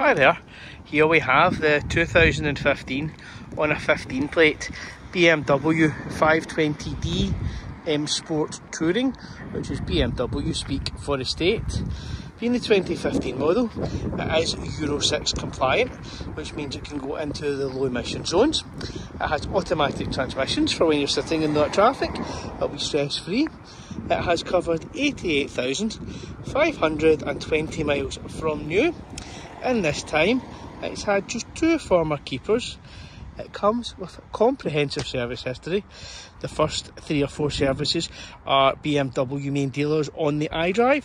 Hi there, here we have the 2015 on a 15 plate BMW 520d M Sport Touring, which is BMW speak for estate. Being the 2015 model, it is Euro 6 compliant, which means it can go into the low emission zones. It has automatic transmissions for when you're sitting in that traffic, it'll be stress free. It has covered 88,520 miles from new. In this time, it's had just two former keepers it comes with comprehensive service history. The first three or four services are BMW main dealers on the iDrive,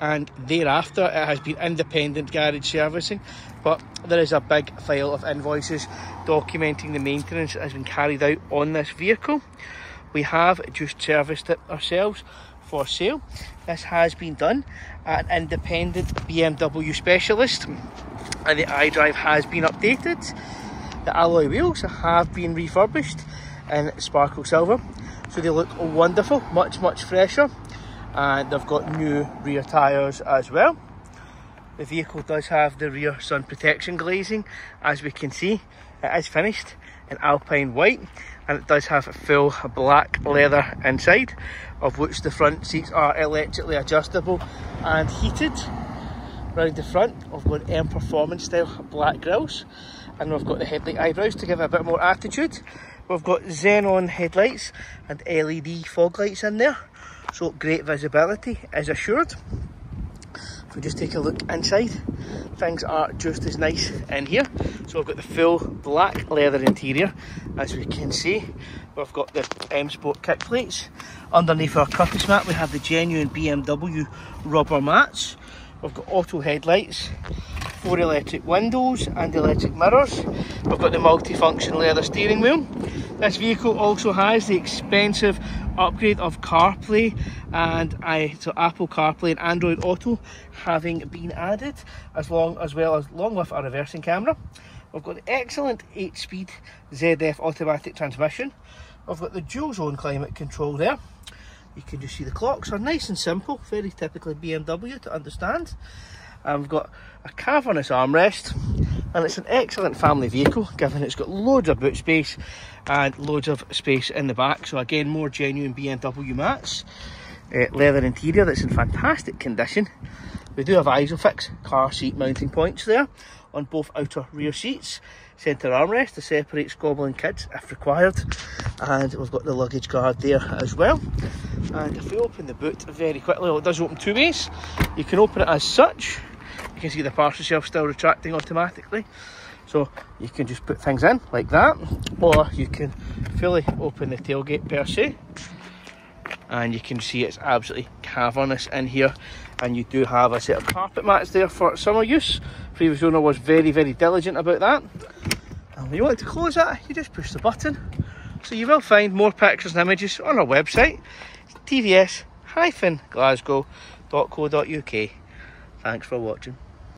and thereafter it has been independent garage servicing. But there is a big file of invoices documenting the maintenance that has been carried out on this vehicle. We have just serviced it ourselves for sale. This has been done at an independent BMW specialist, and the iDrive has been updated. The alloy wheels have been refurbished in sparkle silver, so they look wonderful, much, much fresher. And they've got new rear tyres as well. The vehicle does have the rear sun protection glazing, as we can see. It is finished in alpine white and it does have a full black leather inside of which the front seats are electrically adjustable and heated round the front we've got M Performance style black grills and we've got the headlight eyebrows to give it a bit more attitude. We've got xenon headlights and LED fog lights in there, so great visibility is assured. We just take a look inside, things are just as nice in here. So I've got the full black leather interior, as we can see. We've got the M Sport kick plates. Underneath our carpet mat, we have the genuine BMW rubber mats. We've got auto headlights, four electric windows and electric mirrors. We've got the multi-function leather steering wheel. This vehicle also has the expensive upgrade of CarPlay and I, so Apple CarPlay and Android Auto having been added as long as well as long with a reversing camera. We've got the excellent 8-speed ZF automatic transmission. I've got the dual zone climate control there. You can just see the clocks are nice and simple, very typically BMW to understand. And we've got a cavernous armrest and it's an excellent family vehicle given it's got loads of boot space and loads of space in the back. So again, more genuine BMW mats. Uh, leather interior that's in fantastic condition. We do have Isofix car seat mounting points there on both outer rear seats. Centre armrest to separate squabbling kids if required. And we've got the luggage guard there as well. And if we open the boot very quickly, well it does open two ways. You can open it as such. Can see the parcel shelf still retracting automatically. So you can just put things in like that, or you can fully open the tailgate per se. And you can see it's absolutely cavernous in here. And you do have a set of carpet mats there for summer use. Previous owner was very, very diligent about that. And when you want to close that, you just push the button. So you will find more pictures and images on our website, tvs-glasgow.co.uk. Thanks for watching.